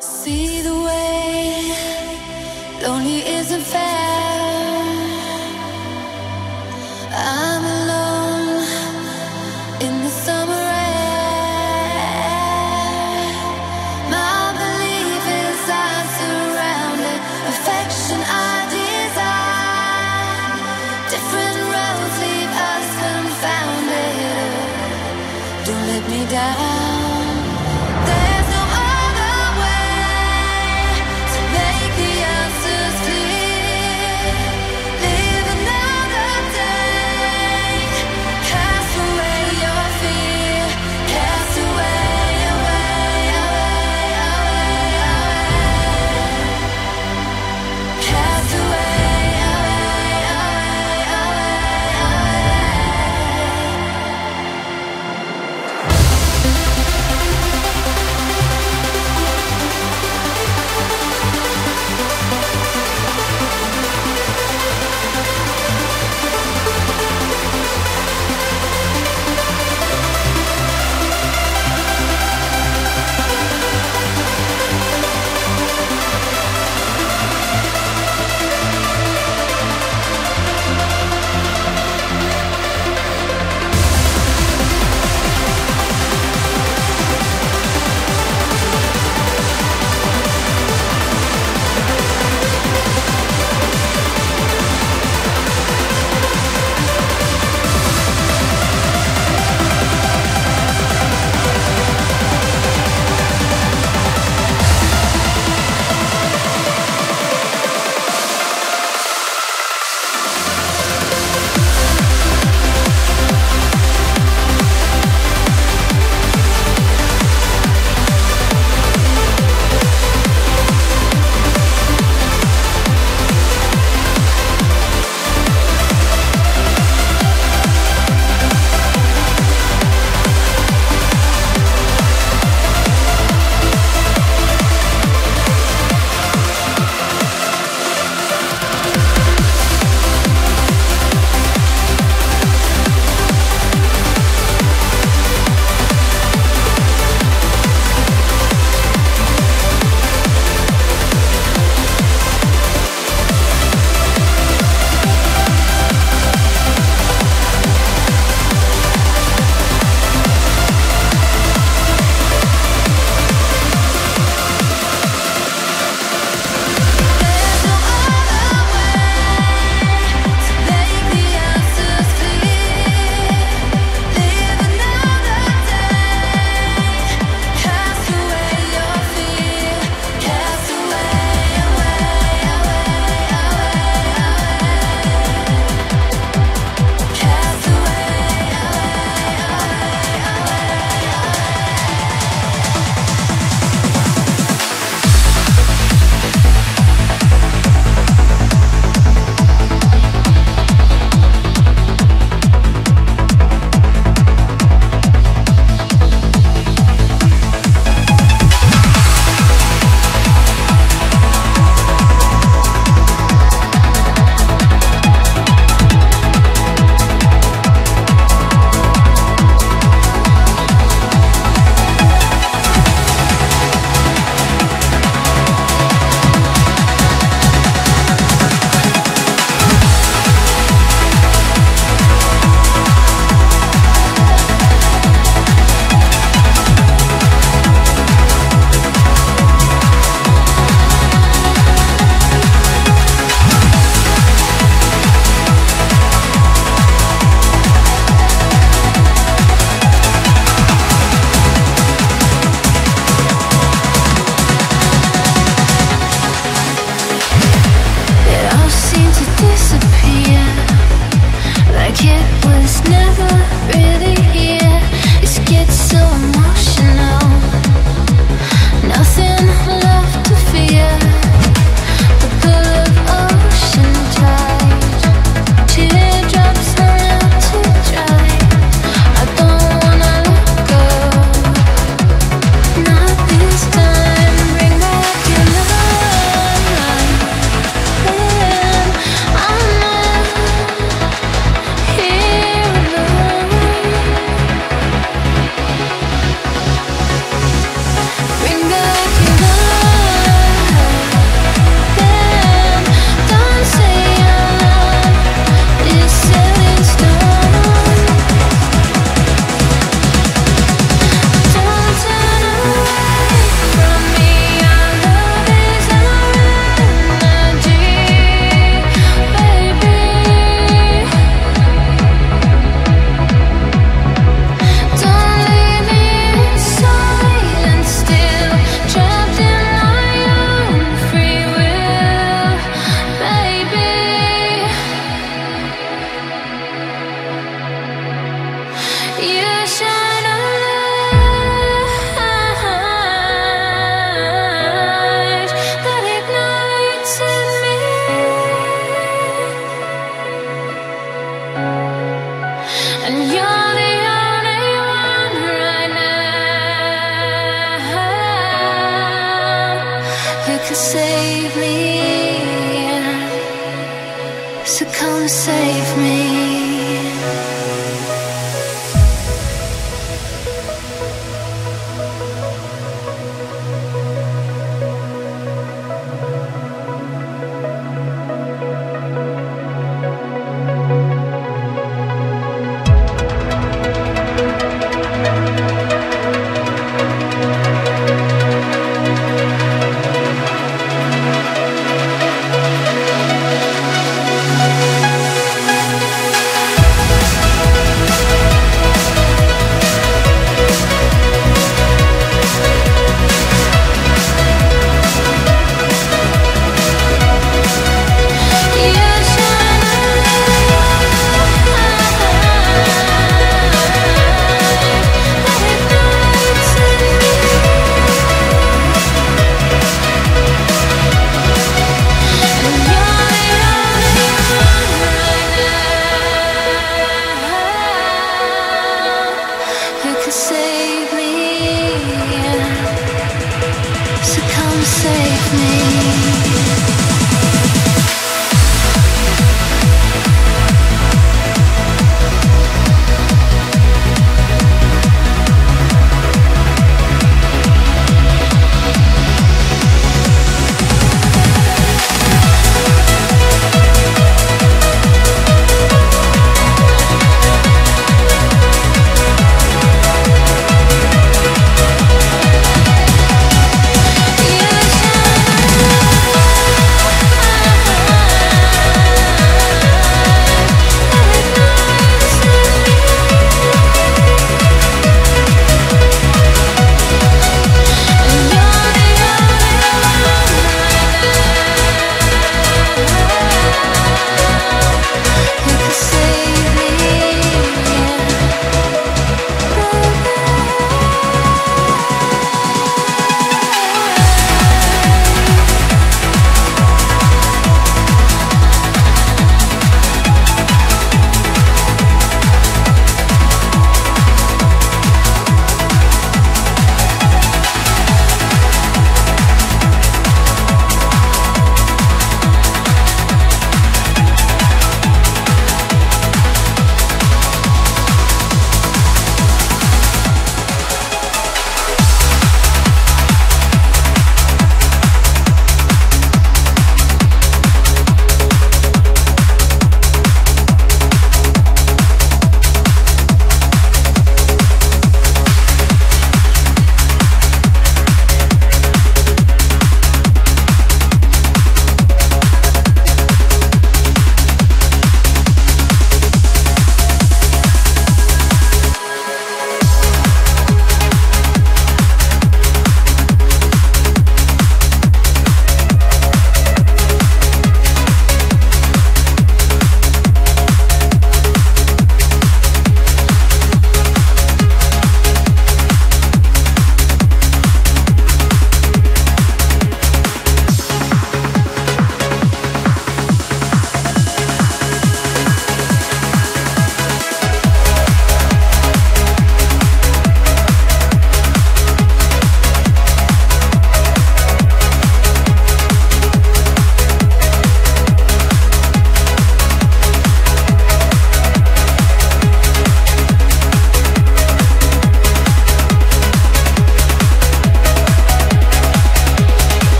see the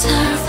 And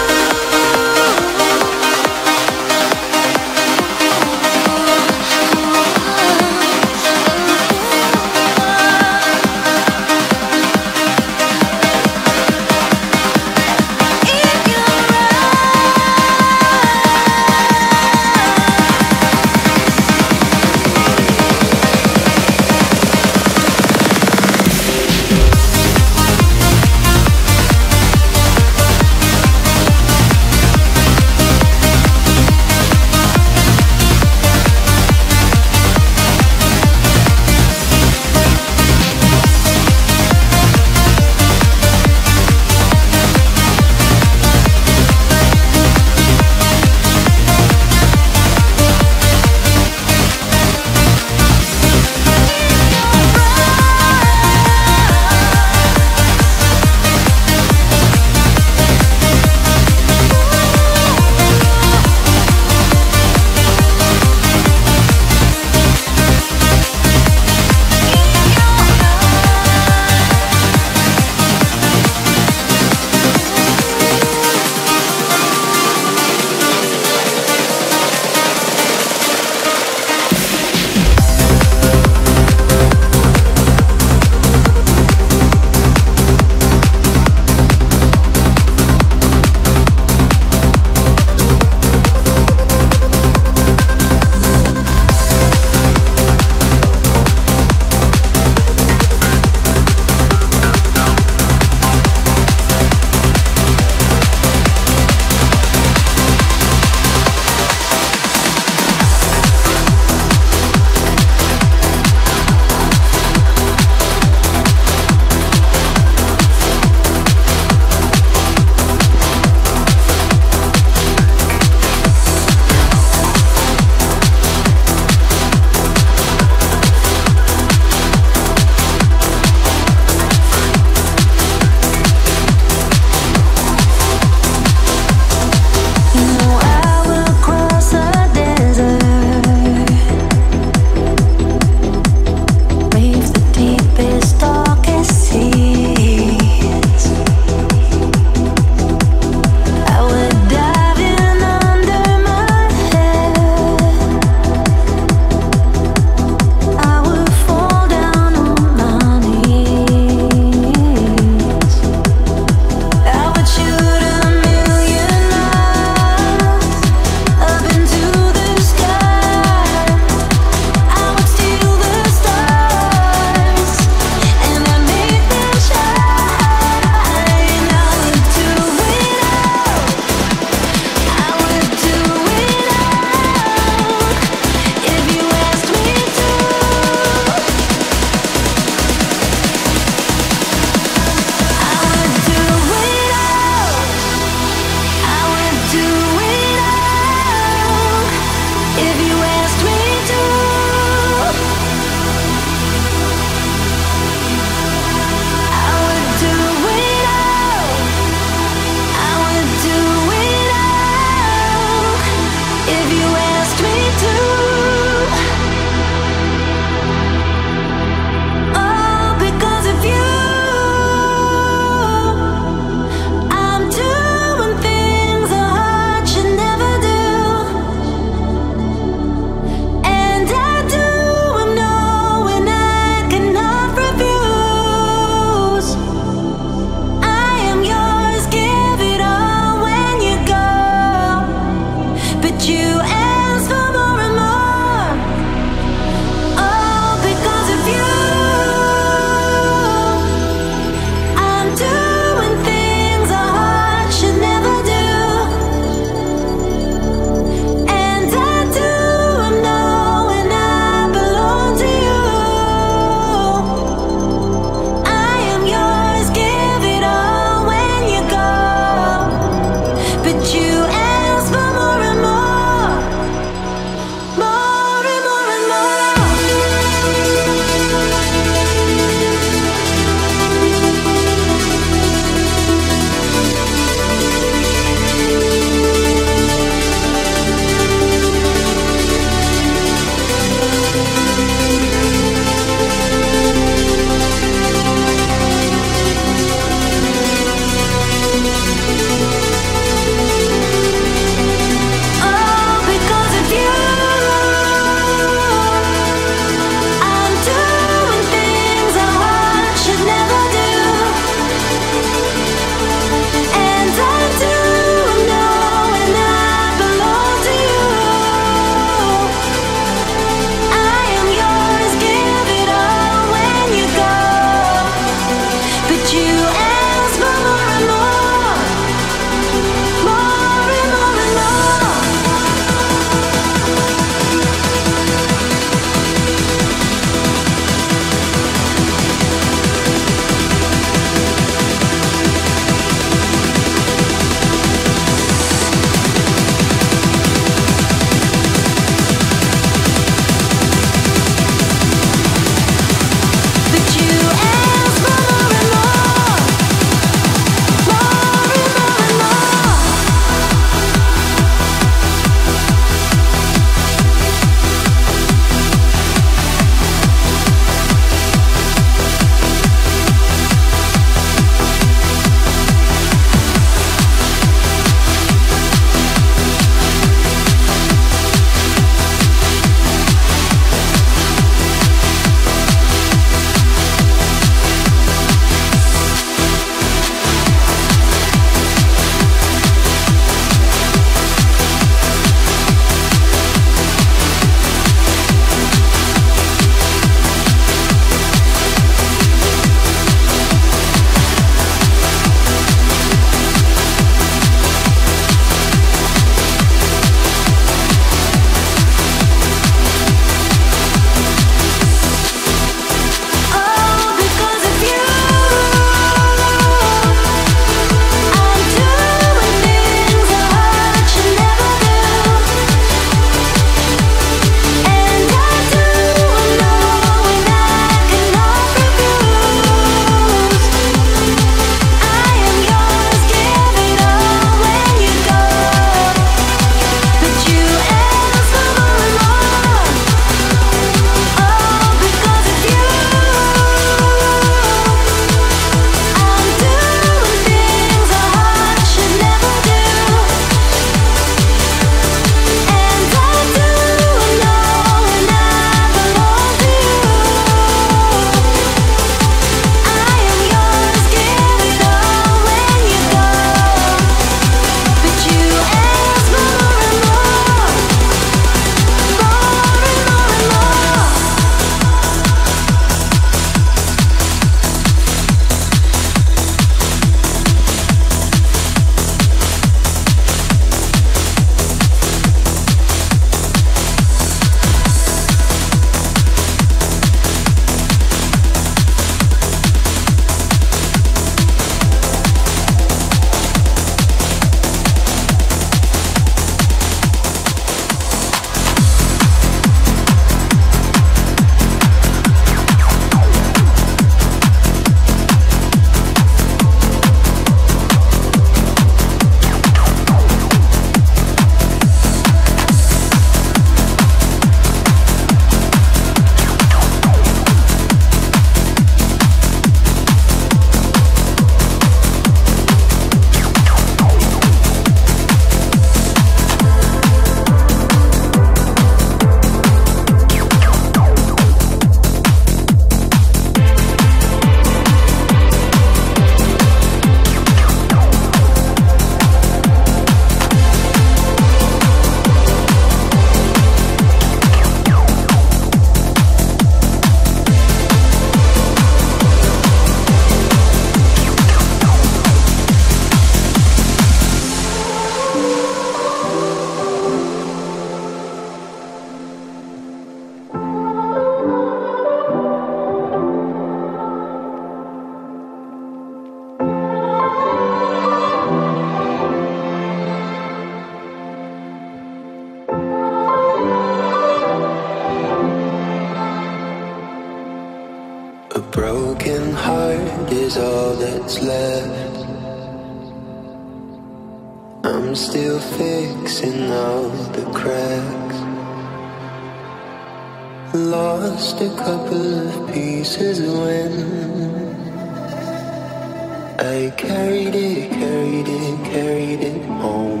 I carried it, carried it, carried it home.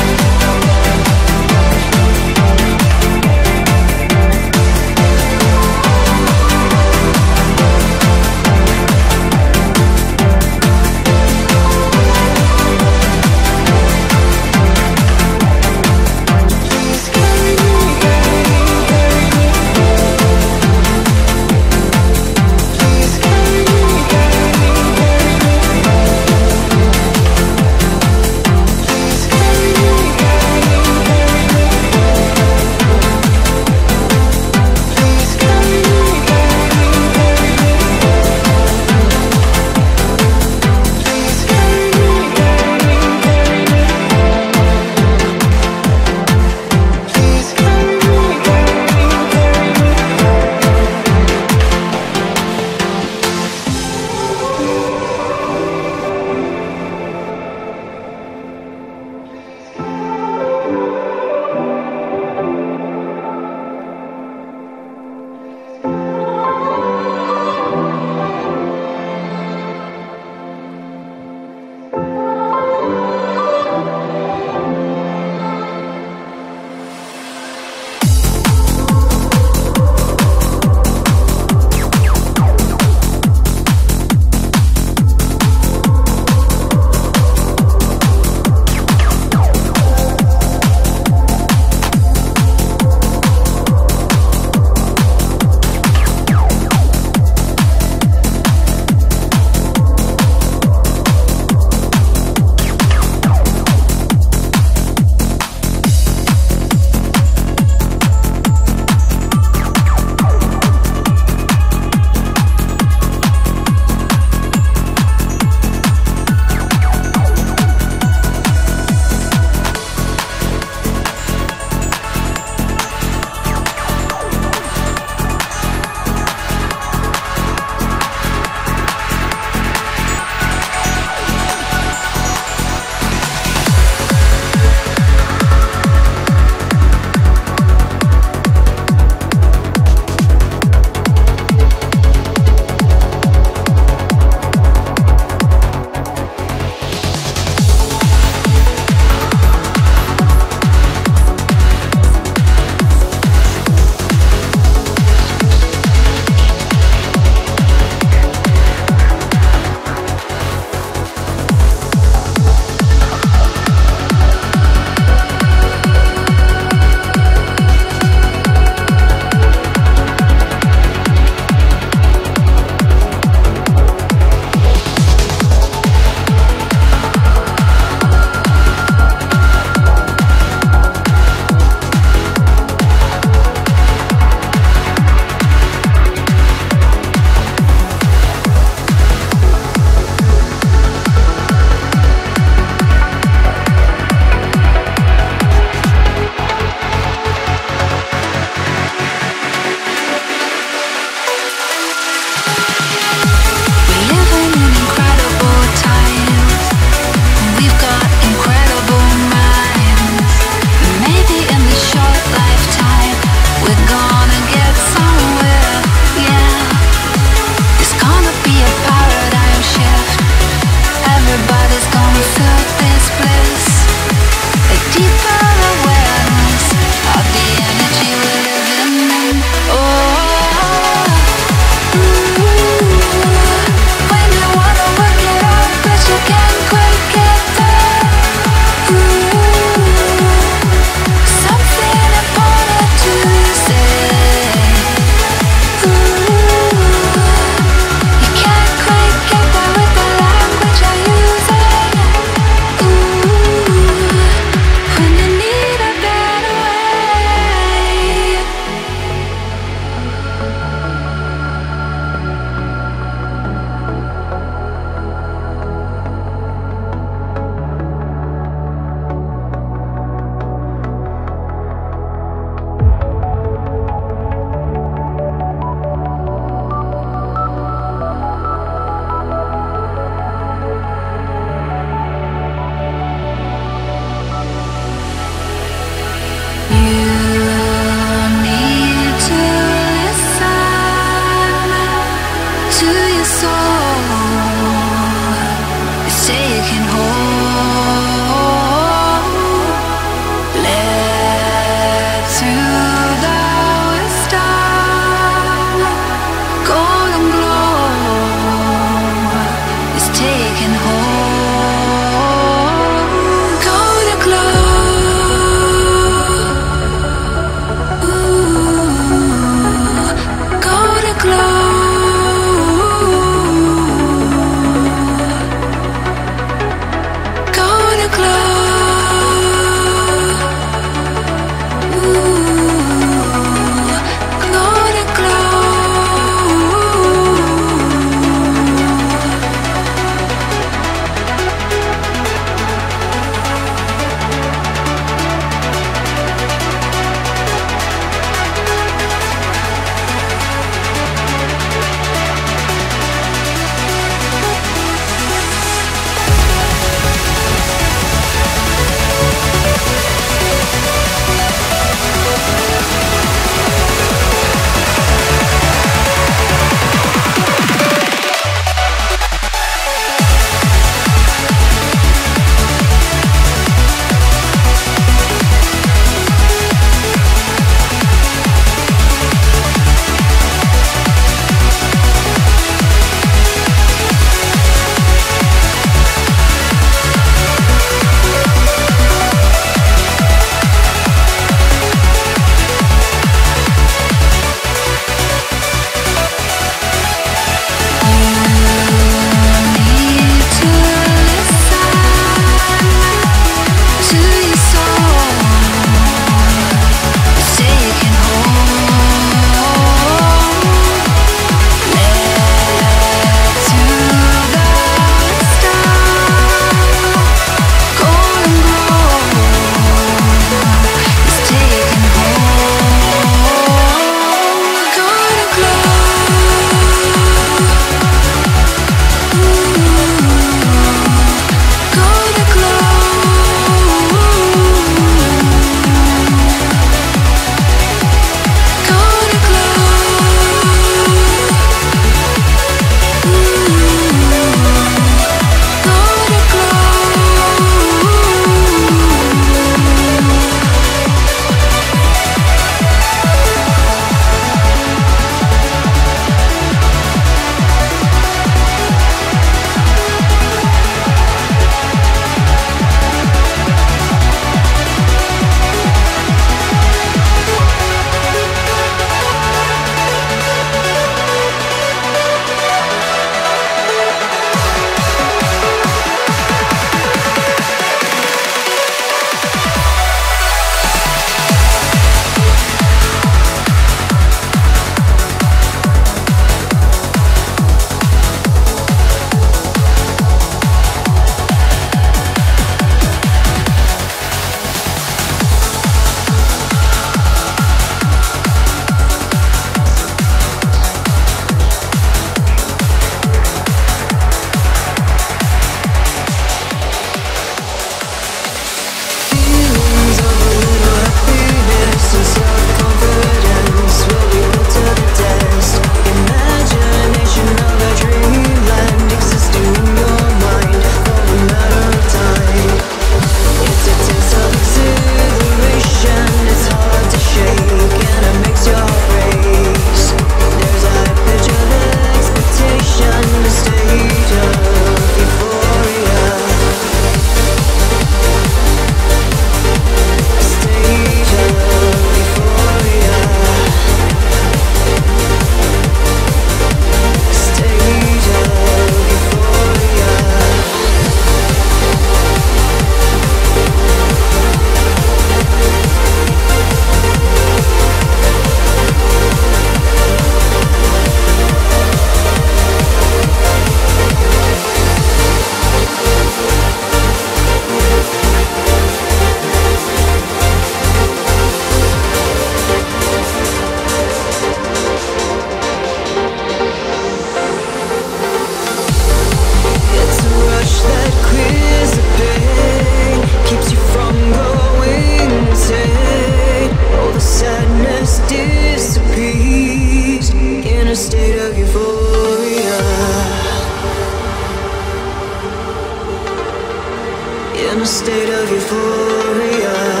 in a state of euphoria.